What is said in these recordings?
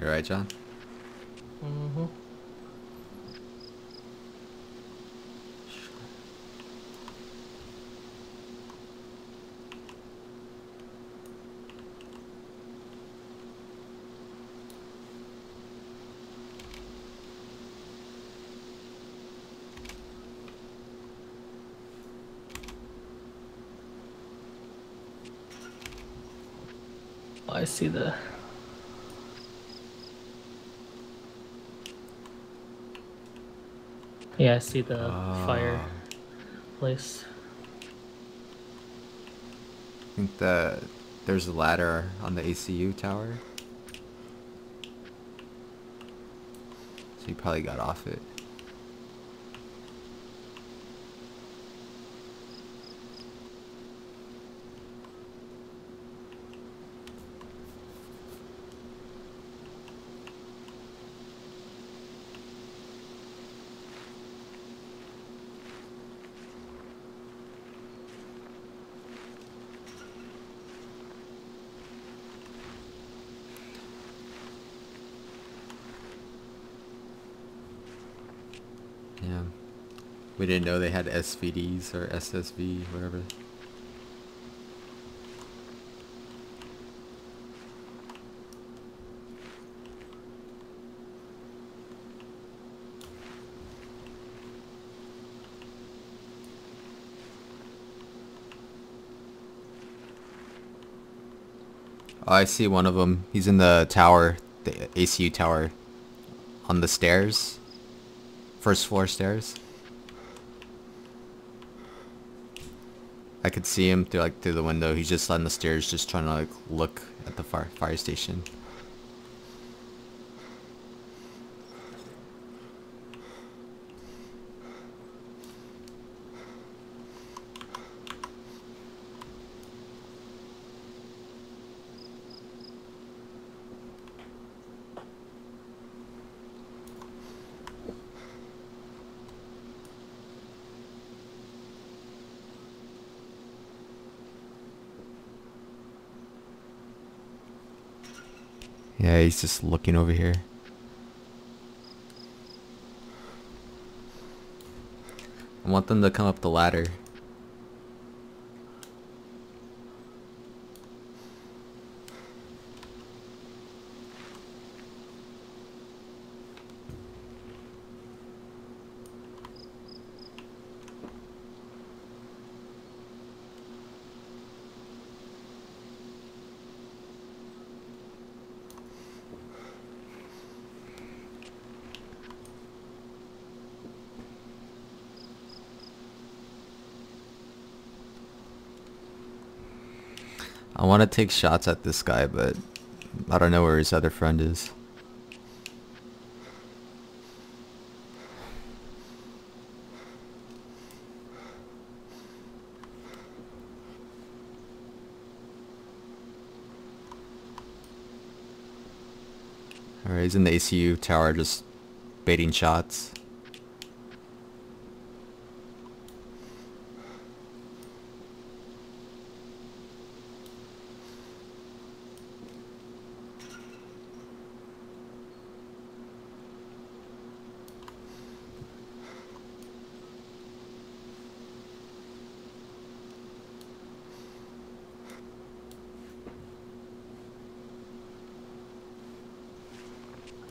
You're right, John. Mm-hmm. I see the Yeah, I see the ah. fireplace. I think the there's a ladder on the ACU tower. So he probably got off it. Yeah. We didn't know they had SVDs or SSV, whatever. Oh, I see one of them. He's in the tower, the ACU tower, on the stairs. First floor stairs. I could see him through like through the window. He's just on the stairs, just trying to like look at the fire fire station. Yeah, he's just looking over here. I want them to come up the ladder. I want to take shots at this guy, but I don't know where his other friend is. Alright, he's in the ACU tower just baiting shots.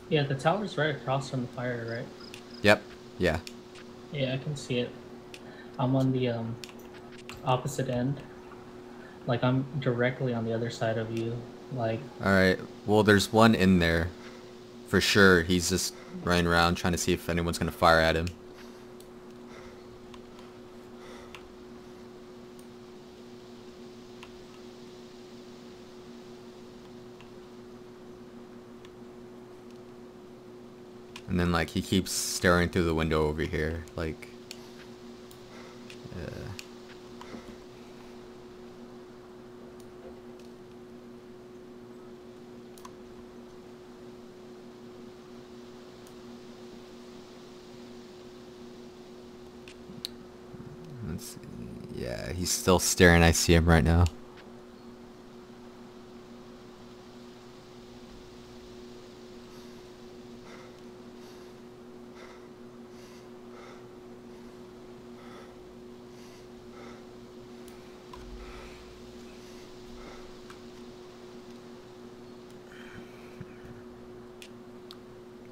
Yeah, the tower's right across from the fire, right? Yep, yeah. Yeah, I can see it. I'm on the um opposite end. Like I'm directly on the other side of you. Like Alright, well there's one in there. For sure, he's just running around trying to see if anyone's gonna fire at him. And then like he keeps staring through the window over here, like uh. Yeah, he's still staring. I see him right now.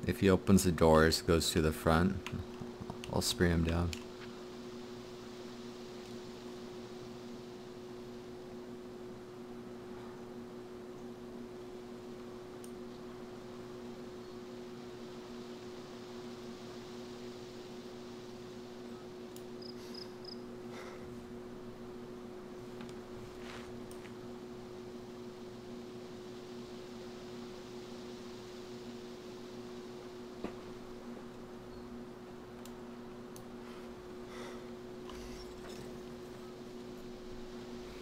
If he opens the doors, goes to the front, I'll spray him down.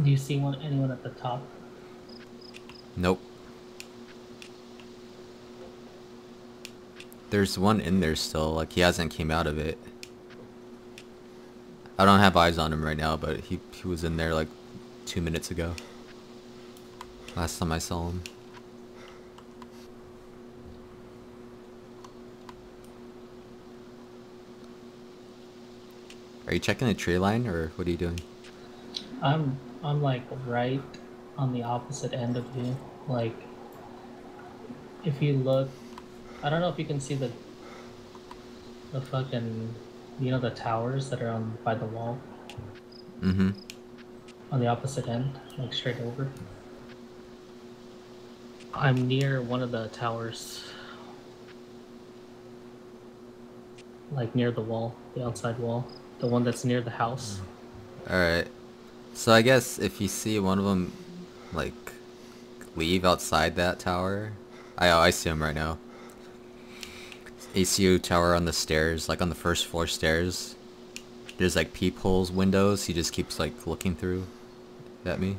Do you see one anyone at the top? Nope. There's one in there still, like he hasn't came out of it. I don't have eyes on him right now, but he, he was in there like two minutes ago. Last time I saw him. Are you checking the tree line or what are you doing? I'm I'm like right on the opposite end of you. Like if you look I don't know if you can see the the fucking you know the towers that are on by the wall Mm-hmm. on the opposite end, like straight over. I'm near one of the towers. Like near the wall, the outside wall. The one that's near the house. Alright. So I guess if you see one of them, like, leave outside that tower. I, oh, I see him right now. ACU tower on the stairs, like on the first floor stairs. There's like peepholes, windows. He just keeps like looking through at me.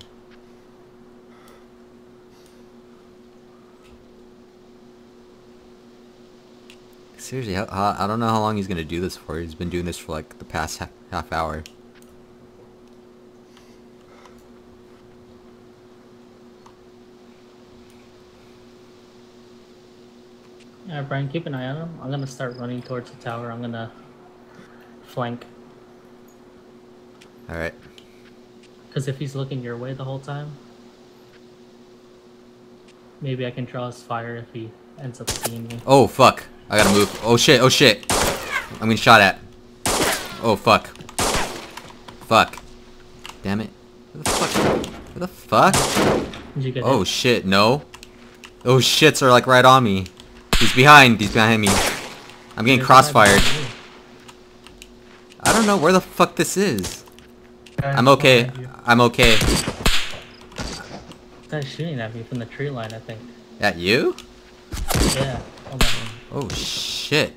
Seriously, how, I don't know how long he's gonna do this for. He's been doing this for like the past half hour. Yeah, Brian, keep an eye on him. I'm gonna start running towards the tower. I'm gonna flank. Alright. Because if he's looking your way the whole time, maybe I can draw his fire if he ends up seeing me. Oh fuck. I gotta move. Oh shit, oh shit. I'm getting shot at. Oh fuck. Fuck. Damn it. Where the fuck? Where the fuck? Did you get Oh hit? shit, no. Those shits are like right on me. He's behind, he's behind me. I'm getting There's a guy crossfired. I don't know where the fuck this is. I'm okay. I'm okay. This guy's shooting at me from the tree line, I think. At you? Yeah. Oh shit.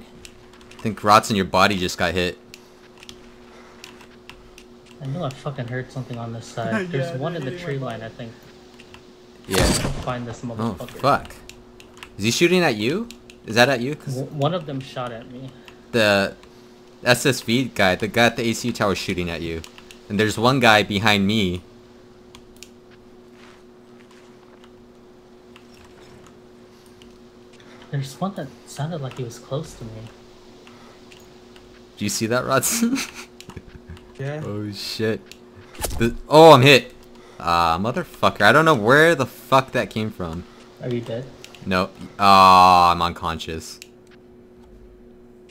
I think rots in your body just got hit. I know I fucking heard something on this side. There's Yeah, one in the tree line, I think. Yeah. Find this oh, motherfucker. Oh fuck. Is he shooting at you? Is that at you? 'Cause W- one of them shot at me. the SSV guy, the guy at the ACU tower is shooting at you. And there's one guy behind me. There's one that sounded like he was close to me. Do you see that, Rodson? Yeah. oh shit. The- oh, I'm hit. Ah, motherfucker. I don't know where the fuck that came from. Are you dead? No. Ah, I'm unconscious.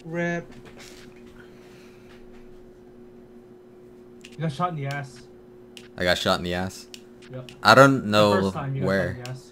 Rip. You got shot in the ass. I got shot in the ass. Yep. I don't know first time you got shot where. in the ass.